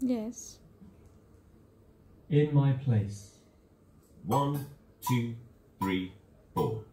Yes. In my place. One, two, three, four.